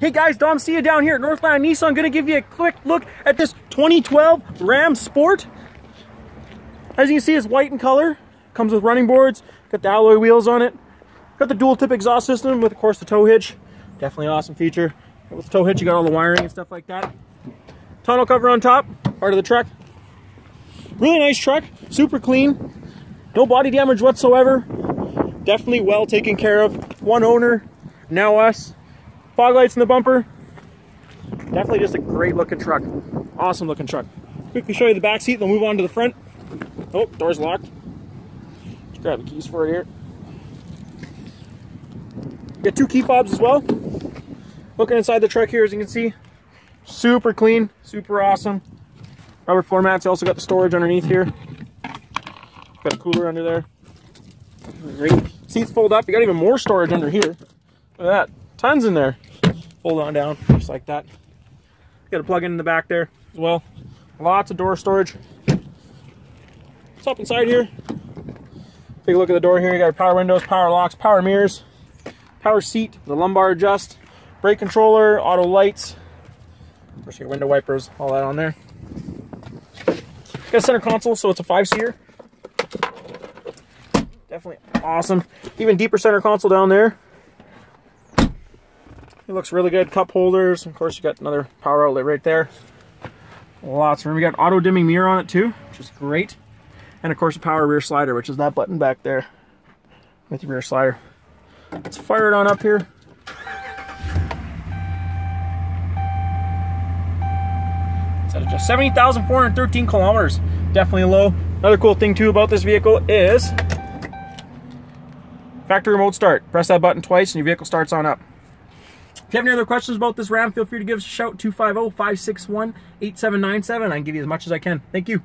Hey guys, Dom Sia down here at Northland Nissan. Gonna give you a quick look at this 2012 Ram Sport. As you can see, it's white in color. Comes with running boards. Got the alloy wheels on it. Got the dual tip exhaust system with, of course, the tow hitch. Definitely an awesome feature. With the tow hitch, you got all the wiring and stuff like that. Tonneau cover on top, part of the truck. Really nice truck, super clean. No body damage whatsoever. Definitely well taken care of. One owner, now us. Fog lights in the bumper. Definitely just a great looking truck. Awesome looking truck. Quickly show you the back seat, then move on to the front. Oh, door's locked. Let's grab the keys for it here. Got two key fobs as well. Looking inside the truck here, as you can see, super clean, super awesome. Rubber floor mats. You also got the storage underneath here. Got a cooler under there. Great. Seats fold up. You got even more storage under here. Look at that. Tons in there. Fold on down, just like that. Got a plug in the back there as well. Lots of door storage. What's up inside here? Take a look at the door here. You got power windows, power locks, power mirrors, power seat, the lumbar adjust, brake controller, auto lights, of course your window wipers, all that on there. Got a center console, so it's a five-seater. Definitely awesome. Even deeper center console down there. It looks really good. Cup holders. Of course, you got another power outlet right there. Lots of room. We got auto dimming mirror on it too, which is great. And of course, a power rear slider, which is that button back there with your rear slider. Let's fire it on up here. It's at just 70,413 kilometers. Definitely low. Another cool thing too about this vehicle is factory remote start. Press that button twice and your vehicle starts on up. If you have any other questions about this Ram, feel free to give us a shout, 250-561-8797. I can give you as much as I can. Thank you.